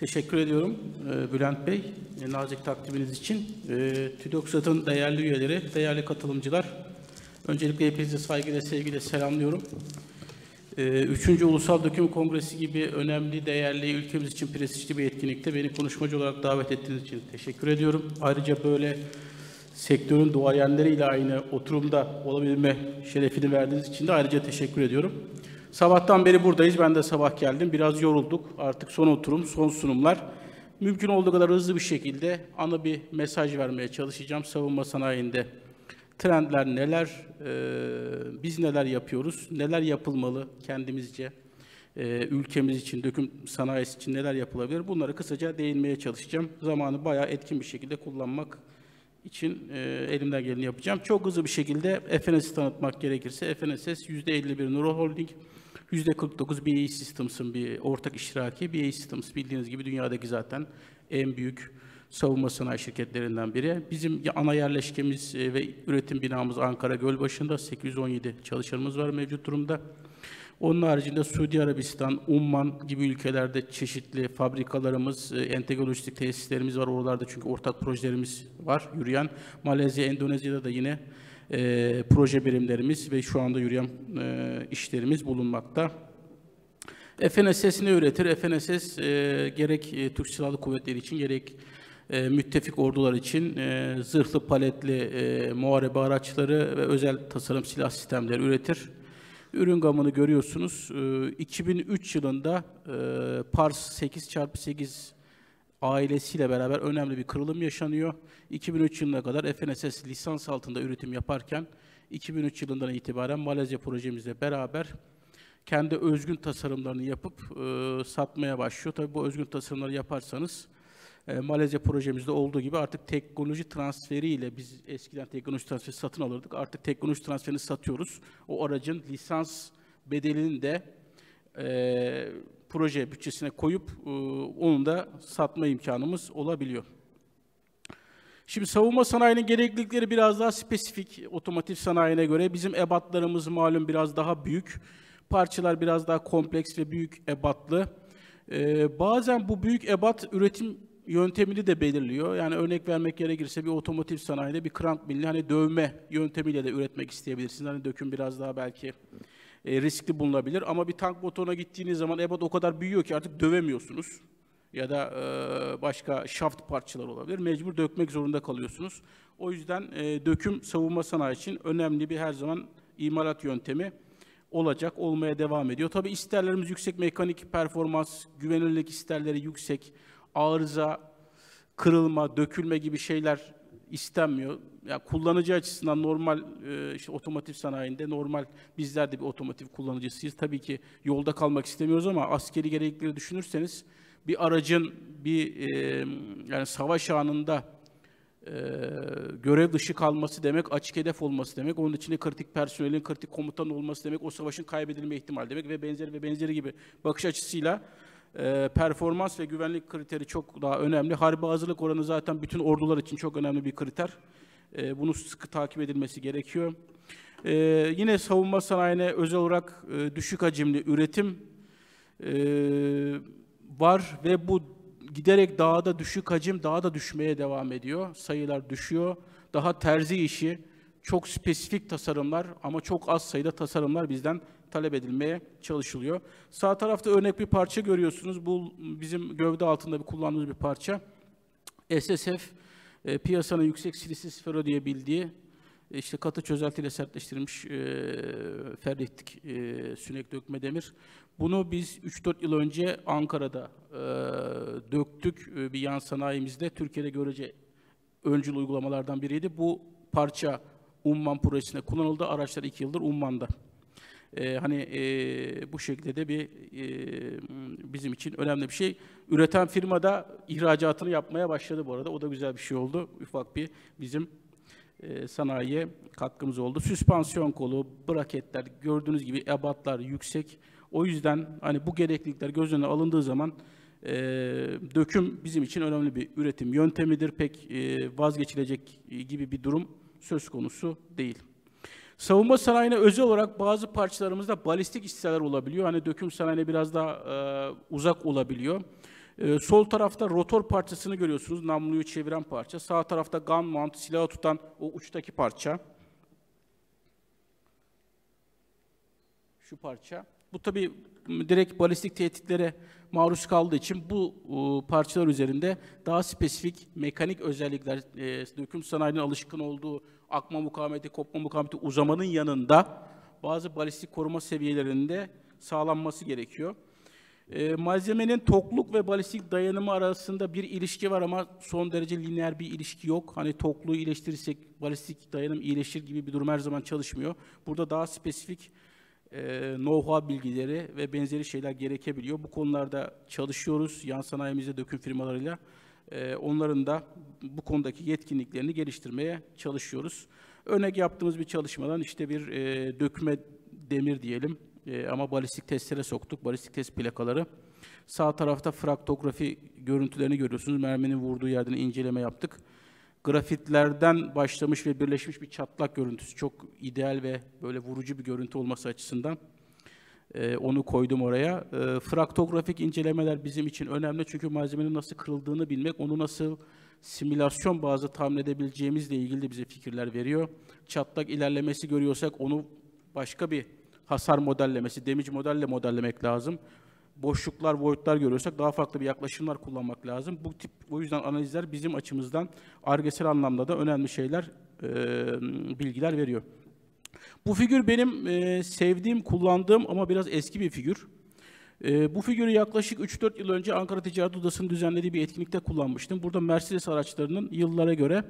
Teşekkür ediyorum e, Bülent Bey, e, nazik takdiminiz için. E, TÜDOKSAT'ın değerli üyeleri, değerli katılımcılar, öncelikle hepinizi saygıyla, sevgiyle selamlıyorum. Üçüncü Ulusal Döküm Kongresi gibi önemli, değerli, ülkemiz için prestijli bir etkinlikte beni konuşmacı olarak davet ettiğiniz için teşekkür ediyorum. Ayrıca böyle sektörün duayenleriyle aynı oturumda olabilme şerefini verdiğiniz için de ayrıca teşekkür ediyorum. Sabahtan beri buradayız. Ben de sabah geldim. Biraz yorulduk. Artık son oturum, son sunumlar. Mümkün olduğu kadar hızlı bir şekilde ana bir mesaj vermeye çalışacağım. Savunma sanayinde trendler neler, e, biz neler yapıyoruz, neler yapılmalı kendimizce, e, ülkemiz için, döküm sanayisi için neler yapılabilir bunları kısaca değinmeye çalışacağım. Zamanı bayağı etkin bir şekilde kullanmak için e, elimden geleni yapacağım. Çok hızlı bir şekilde FNS'i tanıtmak gerekirse FNSS %51 Neural Holding, %49 BAE Systems'ın bir ortak iştiraki. BAE Systems bildiğiniz gibi dünyadaki zaten en büyük savunma sanayi şirketlerinden biri. Bizim ana yerleşkemiz e, ve üretim binamız Ankara Gölbaşı'nda 817 çalışanımız var mevcut durumda. Onun haricinde Suudi Arabistan, Umman gibi ülkelerde çeşitli fabrikalarımız, e, entegre tesislerimiz var. Oralarda çünkü ortak projelerimiz var yürüyen. Malezya, Endonezya'da da yine e, proje birimlerimiz ve şu anda yürüyen e, işlerimiz bulunmakta. FNSS ne üretir? FNSS e, gerek e, Türk Silahlı Kuvvetleri için gerek e, müttefik ordular için e, zırhlı paletli e, muharebe araçları ve özel tasarım silah sistemleri üretir. Ürün gamını görüyorsunuz. E, 2003 yılında e, Pars 8x8 ailesiyle beraber önemli bir kırılım yaşanıyor. 2003 yılına kadar FNSS lisans altında üretim yaparken 2003 yılından itibaren Malezya projemizle beraber kendi özgün tasarımlarını yapıp e, satmaya başlıyor. Tabii bu özgün tasarımları yaparsanız e, Malezya projemizde olduğu gibi artık teknoloji transferiyle biz eskiden teknoloji transferi satın alırdık. Artık teknoloji transferini satıyoruz. O aracın lisans bedelinin de e, proje bütçesine koyup e, onun da satma imkanımız olabiliyor. Şimdi savunma sanayinin gereklilikleri biraz daha spesifik otomotiv sanayine göre. Bizim ebatlarımız malum biraz daha büyük. Parçalar biraz daha kompleks ve büyük ebatlı. Ee, bazen bu büyük ebat üretim yöntemini de belirliyor. Yani örnek vermek gerekirse bir otomotiv sanayide bir crank milli hani dövme yöntemiyle de üretmek isteyebilirsiniz. Hani döküm biraz daha belki e, riskli bulunabilir. Ama bir tank motoruna gittiğiniz zaman ebat o kadar büyüyor ki artık dövemiyorsunuz. Ya da e, başka şaft parçalar olabilir. Mecbur dökmek zorunda kalıyorsunuz. O yüzden e, döküm savunma sanayi için önemli bir her zaman imalat yöntemi olacak, olmaya devam ediyor. Tabii isterlerimiz yüksek mekanik performans, güvenilirlik isterleri yüksek, arıza, kırılma, dökülme gibi şeyler istenmiyor. Ya kullanıcı açısından normal e, işte otomotiv sanayinde normal bizler de bir otomotiv kullanıcısıyız. Tabii ki yolda kalmak istemiyoruz ama askeri gereklilikleri düşünürseniz bir aracın bir e, yani savaş anında e, görev dışı kalması demek açık hedef olması demek. Onun içinde kritik personelin, kritik komutan olması demek. O savaşın kaybedilme ihtimali demek ve benzeri ve benzeri gibi bakış açısıyla e, performans ve güvenlik kriteri çok daha önemli. Harbi hazırlık oranı zaten bütün ordular için çok önemli bir kriter. E, bunu sıkı takip edilmesi gerekiyor. E, yine savunma sanayine özel olarak e, düşük hacimli üretim e, var ve bu giderek daha da düşük hacim daha da düşmeye devam ediyor. Sayılar düşüyor. Daha terzi işi, çok spesifik tasarımlar ama çok az sayıda tasarımlar bizden talep edilmeye çalışılıyor. Sağ tarafta örnek bir parça görüyorsunuz. Bu bizim gövde altında bir kullandığımız bir parça. SSF e, piyasanın yüksek silisiz sfero diye bildiği e, işte katı çözeltiyle sertleştirilmiş e, ferritlik e, sünek dökme demir. Bunu biz 3-4 yıl önce Ankara'da e, döktük e, bir yan sanayimizde. Türkiye'de görece öncül uygulamalardan biriydi. Bu parça Umman projesinde kullanıldı. Araçlar 2 yıldır Umman'da. E, hani e, bu şekilde de bir e, bizim için önemli bir şey. Üreten firma da ihracatını yapmaya başladı bu arada. O da güzel bir şey oldu. Ufak bir bizim e, sanayiye katkımız oldu. Süspansiyon kolu, braketler, gördüğünüz gibi ebatlar yüksek. O yüzden hani bu gereklilikler göz önüne alındığı zaman e, döküm bizim için önemli bir üretim yöntemidir. Pek e, vazgeçilecek gibi bir durum söz konusu değil. Savunma sanayine özel olarak bazı parçalarımızda balistik istihalar olabiliyor. Hani döküm sanayine biraz daha e, uzak olabiliyor. Ee, sol tarafta rotor parçasını görüyorsunuz. Namluyu çeviren parça. Sağ tarafta gun mount, silahı tutan o uçtaki parça. Şu parça. Bu tabi direkt balistik tehditlere maruz kaldığı için bu e, parçalar üzerinde daha spesifik mekanik özellikler, e, döküm sanayinin alışkın olduğu akma mukavemeti, kopma mukavemeti uzamanın yanında bazı balistik koruma seviyelerinde sağlanması gerekiyor. E, malzemenin tokluk ve balistik dayanımı arasında bir ilişki var ama son derece lineer bir ilişki yok. Hani tokluğu iyileştirirsek balistik dayanım iyileşir gibi bir durum her zaman çalışmıyor. Burada daha spesifik e, know-how bilgileri ve benzeri şeyler gerekebiliyor. Bu konularda çalışıyoruz yan sanayimizde döküm firmalarıyla. Onların da bu konudaki yetkinliklerini geliştirmeye çalışıyoruz. Örnek yaptığımız bir çalışmadan işte bir e, dökme demir diyelim e, ama balistik testlere soktuk. Balistik test plakaları. Sağ tarafta fraktografi görüntülerini görüyorsunuz. Merminin vurduğu yerden inceleme yaptık. Grafitlerden başlamış ve birleşmiş bir çatlak görüntüsü. Çok ideal ve böyle vurucu bir görüntü olması açısından e, onu koydum oraya. E, fraktografik incelemeler bizim için önemli çünkü malzemenin nasıl kırıldığını bilmek, onu nasıl simülasyon bazı tahmin edebileceğimizle ilgili de bize fikirler veriyor. Çatlak ilerlemesi görüyorsak onu başka bir hasar modellemesi, damage modelle modellemek lazım. Boşluklar, voidlar görüyorsak daha farklı bir yaklaşımlar kullanmak lazım. Bu tip, o yüzden analizler bizim açımızdan argesel anlamda da önemli şeyler, e, bilgiler veriyor. Bu figür benim e, sevdiğim, kullandığım ama biraz eski bir figür. E, bu figürü yaklaşık 3-4 yıl önce Ankara Ticaret Odası'nın düzenlediği bir etkinlikte kullanmıştım. Burada Mercedes araçlarının yıllara göre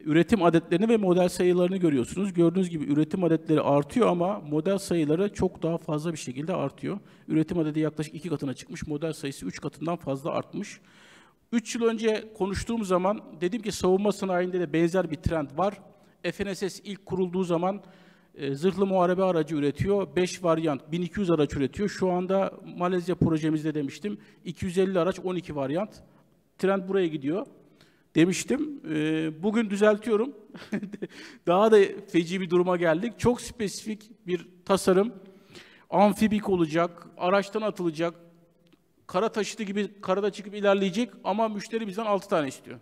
üretim adetlerini ve model sayılarını görüyorsunuz. Gördüğünüz gibi üretim adetleri artıyor ama model sayıları çok daha fazla bir şekilde artıyor. Üretim adedi yaklaşık iki katına çıkmış, model sayısı üç katından fazla artmış. Üç yıl önce konuştuğum zaman dedim ki savunma sanayinde de benzer bir trend var. FNSS ilk kurulduğu zaman e, zırhlı muharebe aracı üretiyor. 5 varyant, 1200 araç üretiyor. Şu anda Malezya projemizde demiştim. 250 araç, 12 varyant. Trend buraya gidiyor demiştim. E, bugün düzeltiyorum. Daha da feci bir duruma geldik. Çok spesifik bir tasarım. Amfibik olacak, araçtan atılacak, kara taşıtı gibi karada çıkıp ilerleyecek ama müşteri bizden 6 tane istiyor.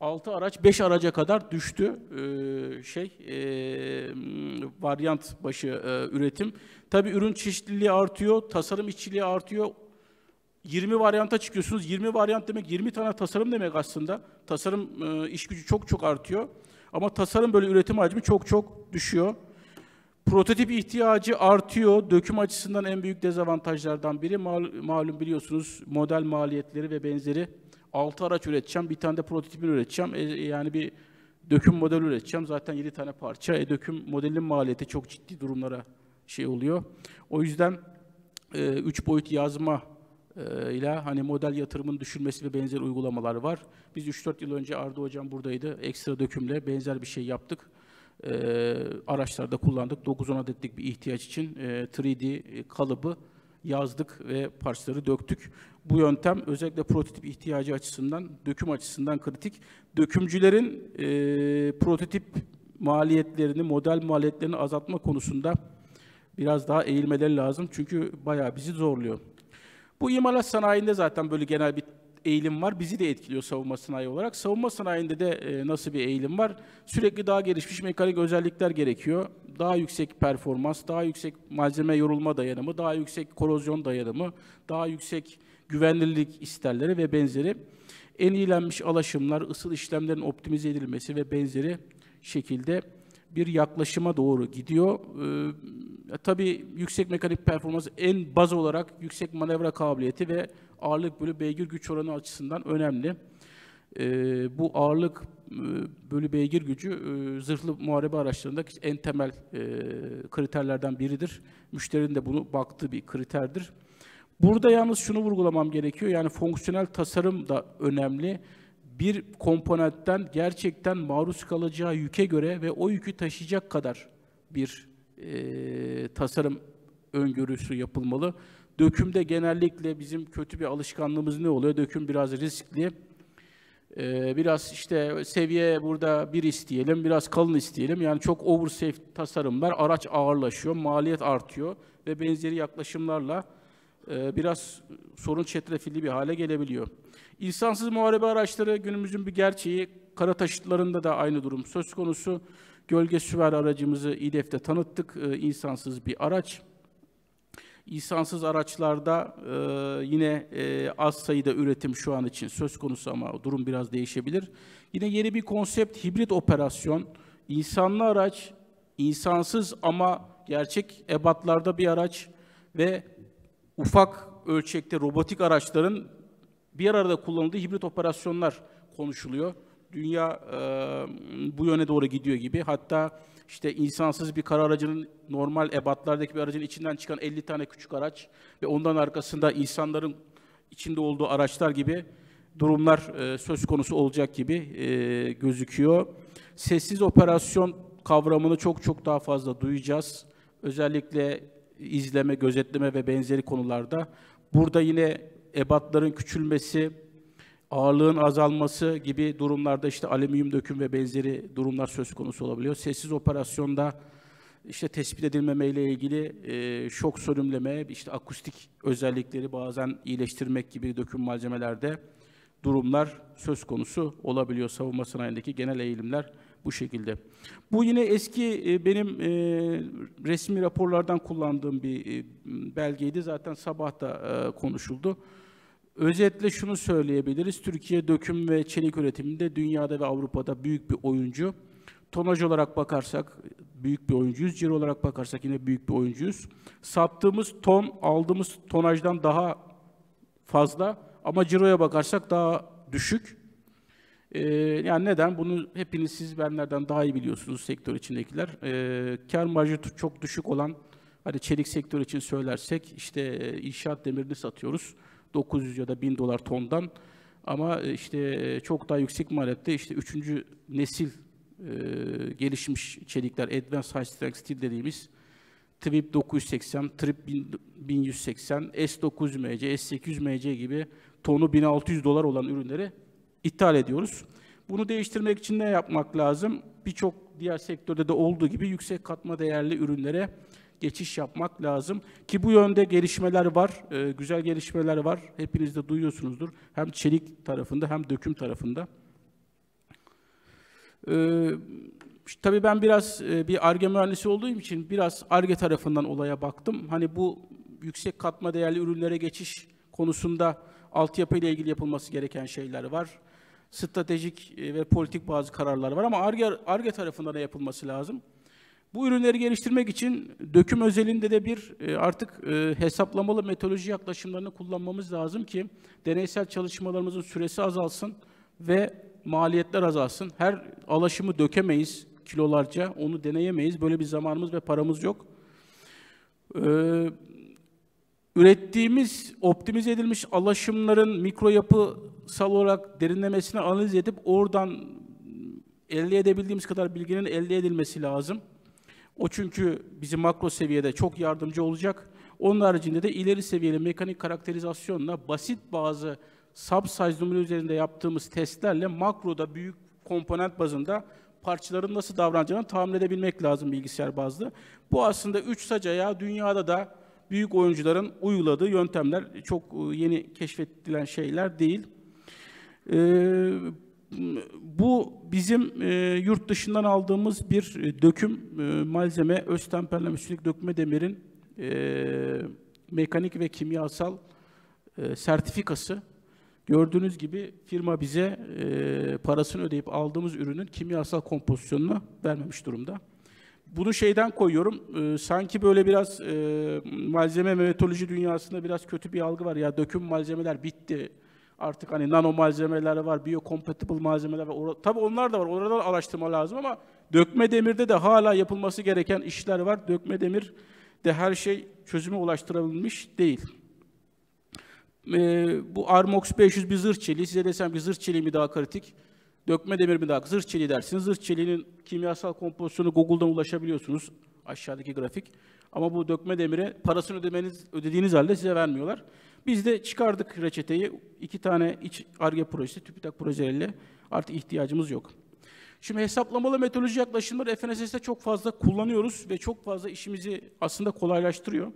6 araç 5 araca kadar düştü ee, şey e, varyant başı e, üretim. Tabii ürün çeşitliliği artıyor, tasarım işçiliği artıyor. 20 varyanta çıkıyorsunuz. 20 varyant demek 20 tane tasarım demek aslında. Tasarım e, iş gücü çok çok artıyor. Ama tasarım böyle üretim hacmi çok çok düşüyor. Prototip ihtiyacı artıyor. Döküm açısından en büyük dezavantajlardan biri mal, malum biliyorsunuz model maliyetleri ve benzeri. 6 araç üreteceğim, bir tane de prototipini üreteceğim. E, yani bir döküm model üreteceğim. Zaten 7 tane parça. E, döküm modelin maliyeti çok ciddi durumlara şey oluyor. O yüzden 3 e, boyut yazma e, ile hani model yatırımın düşürmesi ve benzer uygulamalar var. Biz 3-4 yıl önce Arda Hocam buradaydı. Ekstra dökümle benzer bir şey yaptık. E, araçlarda kullandık. 9-10 adetlik bir ihtiyaç için e, 3D kalıbı yazdık ve parçaları döktük. Bu yöntem özellikle prototip ihtiyacı açısından, döküm açısından kritik. Dökümcülerin e, prototip maliyetlerini, model maliyetlerini azaltma konusunda biraz daha eğilmeleri lazım. Çünkü bayağı bizi zorluyor. Bu imalat sanayinde zaten böyle genel bir eğilim var. Bizi de etkiliyor savunma sanayi olarak. Savunma sanayinde de e, nasıl bir eğilim var? Sürekli daha gelişmiş mekanik özellikler gerekiyor. Daha yüksek performans, daha yüksek malzeme yorulma dayanımı, daha yüksek korozyon dayanımı, daha yüksek güvenlilik isterleri ve benzeri. En iyilenmiş alaşımlar, ısıl işlemlerin optimize edilmesi ve benzeri şekilde bir yaklaşıma doğru gidiyor. Ee, tabii yüksek mekanik performans en baz olarak yüksek manevra kabiliyeti ve ağırlık bölü beygir güç oranı açısından önemli. Ee, bu ağırlık e, bölü beygir gücü e, zırhlı muharebe araçlarındaki en temel e, kriterlerden biridir. Müşterinin de bunu baktığı bir kriterdir. Burada yalnız şunu vurgulamam gerekiyor. Yani fonksiyonel tasarım da önemli bir komponentten gerçekten maruz kalacağı yüke göre ve o yükü taşıyacak kadar bir e, tasarım öngörüsü yapılmalı. Dökümde genellikle bizim kötü bir alışkanlığımız ne oluyor? Döküm biraz riskli. Ee, biraz işte seviye burada bir isteyelim, biraz kalın isteyelim. Yani çok oversafe tasarımlar, araç ağırlaşıyor, maliyet artıyor ve benzeri yaklaşımlarla biraz sorun çetrefilli bir hale gelebiliyor. İnsansız muharebe araçları günümüzün bir gerçeği. Kara taşıtlarında da aynı durum söz konusu. Gölge süvari aracımızı İDEF'te tanıttık. E, insansız bir araç. İnsansız araçlarda e, yine e, az sayıda üretim şu an için söz konusu ama durum biraz değişebilir. Yine yeni bir konsept hibrit operasyon. İnsanlı araç, insansız ama gerçek ebatlarda bir araç ve ufak ölçekte robotik araçların bir arada kullanıldığı hibrit operasyonlar konuşuluyor. Dünya e, bu yöne doğru gidiyor gibi. Hatta işte insansız bir kara aracının normal ebatlardaki bir aracın içinden çıkan 50 tane küçük araç ve ondan arkasında insanların içinde olduğu araçlar gibi durumlar e, söz konusu olacak gibi e, gözüküyor. Sessiz operasyon kavramını çok çok daha fazla duyacağız. Özellikle izleme, gözetleme ve benzeri konularda. Burada yine ebatların küçülmesi, ağırlığın azalması gibi durumlarda işte alüminyum döküm ve benzeri durumlar söz konusu olabiliyor. Sessiz operasyonda işte tespit edilmeme ile ilgili e, şok sönümleme, işte akustik özellikleri bazen iyileştirmek gibi döküm malzemelerde durumlar söz konusu olabiliyor. Savunma sanayindeki genel eğilimler bu şekilde. Bu yine eski e, benim e, resmi raporlardan kullandığım bir e, belgeydi. Zaten sabah da konuşuldu. Özetle şunu söyleyebiliriz. Türkiye döküm ve çelik üretiminde dünyada ve Avrupa'da büyük bir oyuncu. Tonaj olarak bakarsak büyük bir oyuncuyuz. Ciro olarak bakarsak yine büyük bir oyuncuyuz. Sattığımız ton aldığımız tonajdan daha fazla ama ciroya bakarsak daha düşük. Ee, yani neden? Bunu hepiniz siz benlerden daha iyi biliyorsunuz sektör içindekiler. Ee, kar marjı çok düşük olan, hani çelik sektör için söylersek işte e, inşaat demirini satıyoruz. 900 ya da 1000 dolar tondan. Ama e, işte e, çok daha yüksek maliyette işte üçüncü nesil e, gelişmiş çelikler, Advanced High Strength Steel dediğimiz TRIP 980, TRIP 1180, S900MC, S800MC gibi tonu 1600 dolar olan ürünleri ithal ediyoruz. Bunu değiştirmek için ne yapmak lazım? Birçok diğer sektörde de olduğu gibi yüksek katma değerli ürünlere geçiş yapmak lazım. Ki bu yönde gelişmeler var, e, güzel gelişmeler var. Hepiniz de duyuyorsunuzdur. Hem çelik tarafında hem döküm tarafında. E, işte, tabii ben biraz e, bir ARGE mühendisi olduğum için biraz ARGE tarafından olaya baktım. Hani bu yüksek katma değerli ürünlere geçiş konusunda altyapı ile ilgili yapılması gereken şeyler var. Stratejik e, ve politik bazı kararlar var ama ARGE, ARGE tarafından da yapılması lazım. Bu ürünleri geliştirmek için döküm özelinde de bir e, artık e, hesaplamalı metodoloji yaklaşımlarını kullanmamız lazım ki deneysel çalışmalarımızın süresi azalsın ve maliyetler azalsın. Her alaşımı dökemeyiz kilolarca, onu deneyemeyiz. Böyle bir zamanımız ve paramız yok. Ürettiğimiz optimize edilmiş alaşımların mikro yapısal olarak derinlemesine analiz edip oradan elde edebildiğimiz kadar bilginin elde edilmesi lazım. O çünkü bizi makro seviyede çok yardımcı olacak. Onun haricinde de ileri seviyeli mekanik karakterizasyonla basit bazı sub-size numara üzerinde yaptığımız testlerle makroda büyük komponent bazında parçaların nasıl davranacağını tahmin edebilmek lazım bilgisayar bazlı. Bu aslında üç sacaya dünyada da büyük oyuncuların uyguladığı yöntemler çok e, yeni keşfedilen şeyler değil. Ee, bu bizim e, yurt dışından aldığımız bir e, döküm e, malzeme, öz temperleme üstelik dökme demirin e, mekanik ve kimyasal e, sertifikası. Gördüğünüz gibi firma bize e, parasını ödeyip aldığımız ürünün kimyasal kompozisyonunu vermemiş durumda. Bunu şeyden koyuyorum, e, sanki böyle biraz e, malzeme ve metodoloji dünyasında biraz kötü bir algı var. Ya döküm malzemeler bitti, artık hani nano malzemeler var, biocompatible malzemeler var. Tabii onlar da var, oradan araştırma lazım ama dökme demirde de hala yapılması gereken işler var. Dökme demir de her şey çözüme ulaştırabilmiş değil. Ee, bu Armox 500 bir zırh çeliği. Size desem ki zırh çeliği mi daha kritik? Dökme demir mi daha Zırh çeliği dersiniz. Zırh çeliğinin kimyasal kompozisyonu Google'dan ulaşabiliyorsunuz. Aşağıdaki grafik. Ama bu dökme demire parasını ödemeniz, ödediğiniz halde size vermiyorlar. Biz de çıkardık reçeteyi. iki tane iç ARGE projesi, TÜBİTAK projeleriyle artık ihtiyacımız yok. Şimdi hesaplamalı metodoloji yaklaşımları FNSS'te çok fazla kullanıyoruz ve çok fazla işimizi aslında kolaylaştırıyor.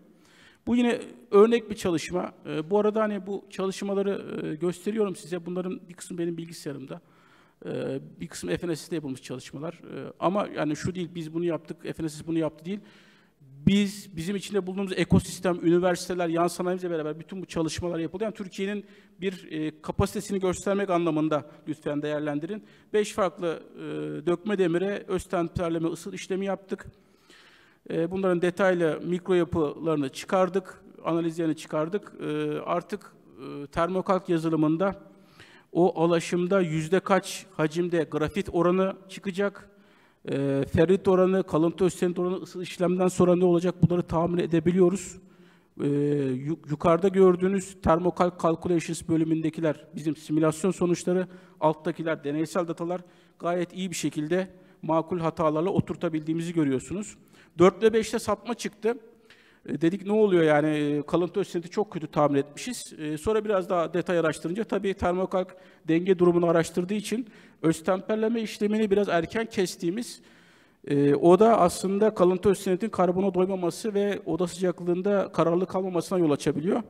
Bu yine örnek bir çalışma. E, bu arada hani bu çalışmaları e, gösteriyorum size. Bunların bir kısmı benim bilgisayarımda. E, bir kısmı FNSS'de yapılmış çalışmalar. E, ama yani şu değil, biz bunu yaptık, FNSS bunu yaptı değil. Biz, bizim içinde bulunduğumuz ekosistem, üniversiteler, yan sanayimizle beraber bütün bu çalışmalar yapıldı. Yani Türkiye'nin bir e, kapasitesini göstermek anlamında lütfen değerlendirin. Beş farklı e, dökme demire öz temperleme ısıl işlemi yaptık. E, bunların detaylı mikro yapılarını çıkardık, analizlerini çıkardık. E, artık e, termokalk yazılımında o alaşımda yüzde kaç hacimde grafit oranı çıkacak, e, ferrit oranı, kalıntı özsenit oranı ısı işlemden sonra ne olacak bunları tahmin edebiliyoruz. E, yukarıda gördüğünüz termokalk calculations bölümündekiler bizim simülasyon sonuçları, alttakiler deneysel datalar gayet iyi bir şekilde makul hatalarla oturtabildiğimizi görüyorsunuz. 4 ile 5'te sapma çıktı. E, dedik ne oluyor yani e, kalıntı özsenti çok kötü tahmin etmişiz. E, sonra biraz daha detay araştırınca tabii termokalk denge durumunu araştırdığı için öz temperleme işlemini biraz erken kestiğimiz o da aslında kalıntı özsentin karbona doymaması ve oda sıcaklığında kararlı kalmamasına yol açabiliyor.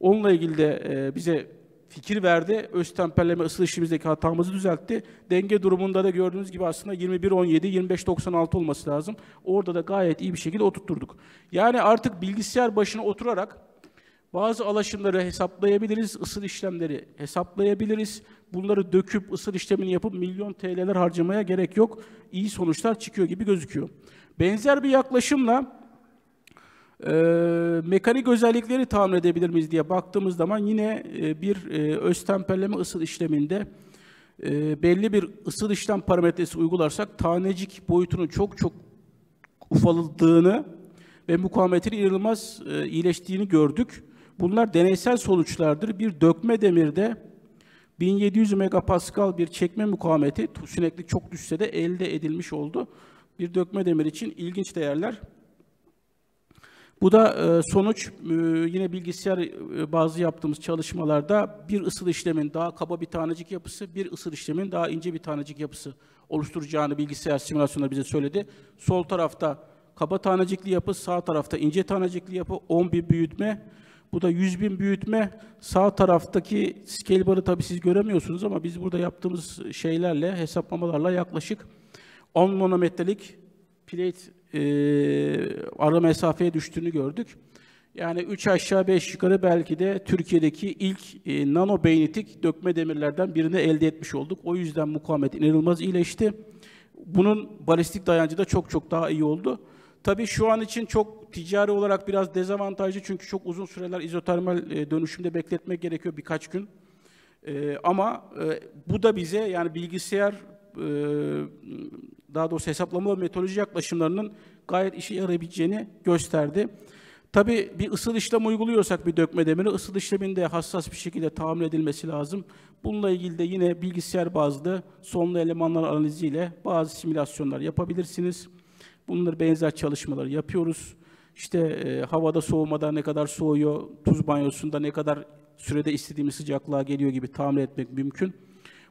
Onunla ilgili de bize fikir verdi. Öz temperleme ısı işimizdeki hatamızı düzeltti. Denge durumunda da gördüğünüz gibi aslında 21-17, 25-96 olması lazım. Orada da gayet iyi bir şekilde oturtturduk. Yani artık bilgisayar başına oturarak bazı alaşımları hesaplayabiliriz, ısıl işlemleri hesaplayabiliriz. Bunları döküp ısıl işlemini yapıp milyon TL'ler harcamaya gerek yok. İyi sonuçlar çıkıyor gibi gözüküyor. Benzer bir yaklaşımla e, mekanik özellikleri tahmin edebilir miyiz diye baktığımız zaman yine e, bir e, öz temperleme ısıl işleminde e, belli bir ısıl işlem parametresi uygularsak tanecik boyutunun çok çok ufalıldığını ve mukavemetinin inanılmaz e, iyileştiğini gördük. Bunlar deneysel sonuçlardır. Bir dökme demirde 1700 megapascal bir çekme mukavemeti, sürekli çok düşse de elde edilmiş oldu. Bir dökme demir için ilginç değerler. Bu da e, sonuç e, yine bilgisayar e, bazı yaptığımız çalışmalarda bir ısıl işlemin daha kaba bir tanecik yapısı, bir ısıl işlemin daha ince bir tanecik yapısı oluşturacağını bilgisayar simülasyonları bize söyledi. Sol tarafta kaba tanecikli yapı, sağ tarafta ince tanecikli yapı, 10 bir büyütme. Bu da 100 bin büyütme. Sağ taraftaki scale bar'ı tabii siz göremiyorsunuz ama biz burada yaptığımız şeylerle, hesaplamalarla yaklaşık 10 nanometrelik plate e, ara mesafeye düştüğünü gördük. Yani 3 aşağı 5 yukarı belki de Türkiye'deki ilk e, nano beynitik dökme demirlerden birini elde etmiş olduk. O yüzden mukavemet inanılmaz iyileşti. Bunun balistik dayancı da çok çok daha iyi oldu. Tabii şu an için çok ticari olarak biraz dezavantajlı çünkü çok uzun süreler izotermal e, dönüşümde bekletmek gerekiyor birkaç gün. E, ama e, bu da bize yani bilgisayar daha doğrusu hesaplama ve metodoloji yaklaşımlarının gayet işe yarayabileceğini gösterdi. Tabii bir ısıl işlem uyguluyorsak bir dökme demiri, ısıl işleminde hassas bir şekilde tahmin edilmesi lazım. Bununla ilgili de yine bilgisayar bazlı sonlu elemanlar analiziyle bazı simülasyonlar yapabilirsiniz. Bunları benzer çalışmaları yapıyoruz. İşte e, havada soğumada ne kadar soğuyor, tuz banyosunda ne kadar sürede istediğimiz sıcaklığa geliyor gibi tahmin etmek mümkün.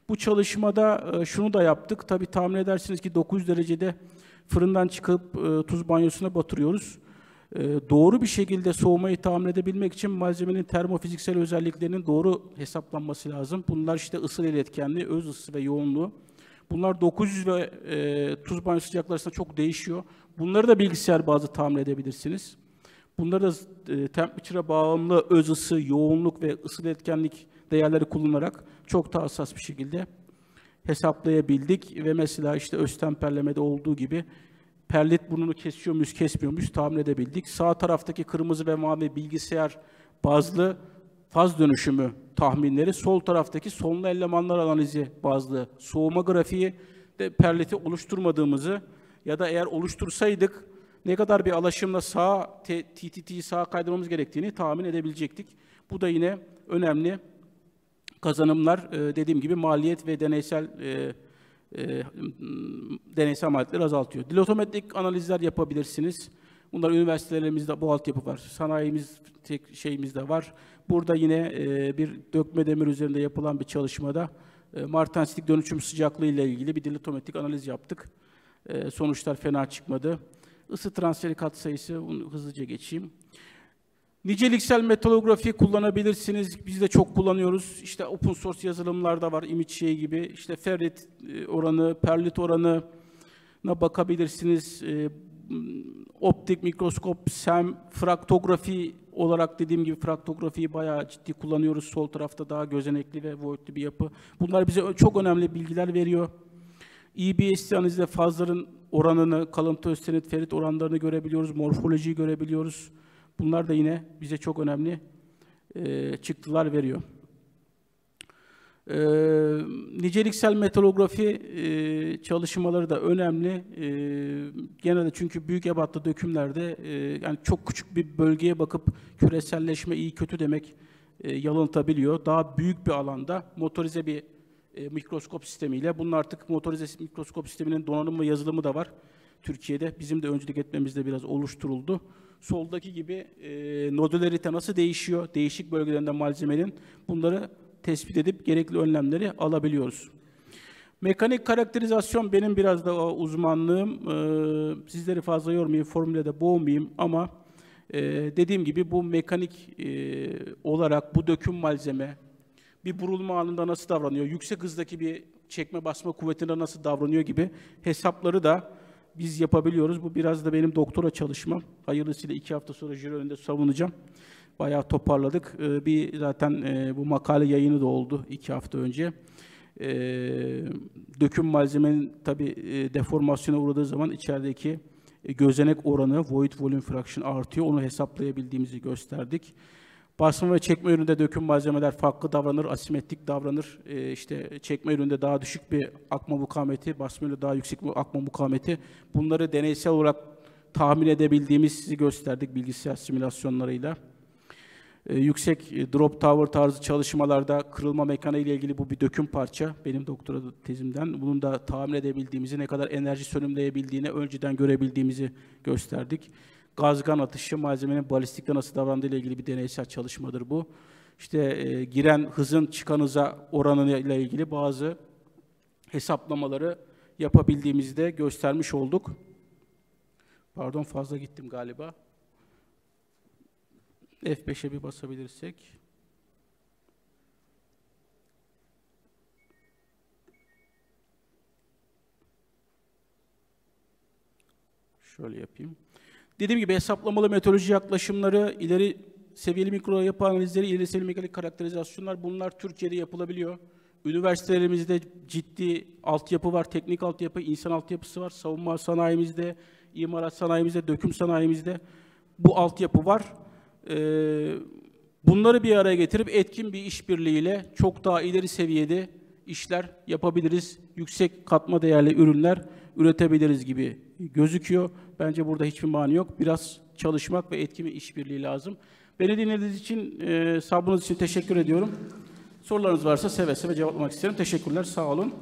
Bu çalışmada e, şunu da yaptık. Tabii tahmin edersiniz ki 900 derecede fırından çıkıp e, tuz banyosuna batırıyoruz. E, doğru bir şekilde soğumayı tahmin edebilmek için malzemenin termofiziksel özelliklerinin doğru hesaplanması lazım. Bunlar işte ısı iletkenliği, öz ısı ve yoğunluğu. Bunlar 900 ve e, tuz banyo sıcaklığı arasında çok değişiyor. Bunları da bilgisayar bazı tahmin edebilirsiniz. Bunları da e, temperature'a bağımlı öz ısı, yoğunluk ve ısı etkenlik değerleri kullanarak çok daha hassas bir şekilde hesaplayabildik ve mesela işte öz temperlemede olduğu gibi perlit burnunu kesiyor muyuz, kesmiyor muyuz tahmin edebildik. Sağ taraftaki kırmızı ve mavi bilgisayar bazlı faz dönüşümü tahminleri, sol taraftaki sonlu elemanlar analizi bazlı soğuma grafiği de perliti oluşturmadığımızı ya da eğer oluştursaydık ne kadar bir alaşımla sağ TTT'yi sağa kaydırmamız gerektiğini tahmin edebilecektik. Bu da yine önemli kazanımlar e, dediğim gibi maliyet ve deneysel e, e, deneysel maliyetleri azaltıyor. Dilotometrik analizler yapabilirsiniz. Bunlar üniversitelerimizde bu altyapı var. Sanayimiz tek şeyimizde var. Burada yine bir dökme demir üzerinde yapılan bir çalışmada martenslik dönüşüm sıcaklığı ile ilgili bir dilatometrik analiz yaptık. Sonuçlar fena çıkmadı. Isı transferi katsayısı, bunu hızlıca geçeyim. Niceliksel metalografi kullanabilirsiniz. Biz de çok kullanıyoruz. İşte open source yazılımlarda var. image şey gibi. İşte ferrit e, oranı, perlit oranına bakabilirsiniz. E, optik mikroskop, SEM, fraktografi olarak dediğim gibi fraktografiyi bayağı ciddi kullanıyoruz. Sol tarafta daha gözenekli ve voidli bir yapı. Bunlar bize çok önemli bilgiler veriyor. EBS analizde fazların oranını, kalıntı özsenit, ferit oranlarını görebiliyoruz. Morfolojiyi görebiliyoruz. Bunlar da yine bize çok önemli e, çıktılar veriyor. E, niceliksel metalografi e, çalışmaları da önemli. E, genelde çünkü büyük ebatlı dökümlerde e, yani çok küçük bir bölgeye bakıp küreselleşme iyi kötü demek e, yanıltabiliyor. Daha büyük bir alanda motorize bir e, mikroskop sistemiyle. Bunun artık motorize mikroskop sisteminin donanım ve yazılımı da var Türkiye'de. Bizim de öncülük etmemizde biraz oluşturuldu. Soldaki gibi e, nodülerite nasıl değişiyor, değişik bölgelerinde malzemenin bunları tespit edip gerekli önlemleri alabiliyoruz. Mekanik karakterizasyon benim biraz da uzmanlığım. Ee, sizleri fazla yormayayım, formüle de boğmayayım ama e, dediğim gibi bu mekanik e, olarak bu döküm malzeme bir burulma anında nasıl davranıyor, yüksek hızdaki bir çekme basma kuvvetinde nasıl davranıyor gibi hesapları da biz yapabiliyoruz. Bu biraz da benim doktora çalışmam. Hayırlısıyla iki hafta sonra jüri önünde savunacağım. Bayağı toparladık. Ee, bir zaten e, bu makale yayını da oldu iki hafta önce. Ee, döküm malzemenin tabii e, deformasyona uğradığı zaman içerideki e, gözenek oranı, void volume fraction artıyor. Onu hesaplayabildiğimizi gösterdik. Basma ve çekme üründe döküm malzemeler farklı davranır, asimetrik davranır. Ee, işte çekme üründe daha düşük bir akma mukavemeti, basma üründe daha yüksek bir akma mukavemeti. Bunları deneysel olarak tahmin edebildiğimizi gösterdik bilgisayar simülasyonlarıyla. Ee, yüksek e, drop tower tarzı çalışmalarda kırılma mekaniği ile ilgili bu bir döküm parça. Benim doktora tezimden. Bunun da tahmin edebildiğimizi, ne kadar enerji sönümleyebildiğini önceden görebildiğimizi gösterdik. Gazgan atışı malzemenin balistikte nasıl davrandığı ile ilgili bir deneysel çalışmadır bu. İşte e, giren hızın çıkan hıza oranı ile ilgili bazı hesaplamaları yapabildiğimizi de göstermiş olduk. Pardon fazla gittim galiba. F5'e bir basabilirsek. Şöyle yapayım. Dediğim gibi hesaplamalı metodoloji yaklaşımları, ileri seviyeli mikro yapı analizleri, ileri seviyeli mekanik karakterizasyonlar bunlar Türkiye'de yapılabiliyor. Üniversitelerimizde ciddi altyapı var, teknik altyapı, insan altyapısı var. Savunma sanayimizde, imalat sanayimizde, döküm sanayimizde bu altyapı var. Ee, bunları bir araya getirip etkin bir işbirliğiyle çok daha ileri seviyede işler yapabiliriz. Yüksek katma değerli ürünler üretebiliriz gibi gözüküyor. Bence burada hiçbir mani yok. Biraz çalışmak ve etkin bir işbirliği lazım. Beni dinlediğiniz için, e, sabrınız için teşekkür ediyorum. Sorularınız varsa seve seve cevaplamak isterim. Teşekkürler, sağ olun.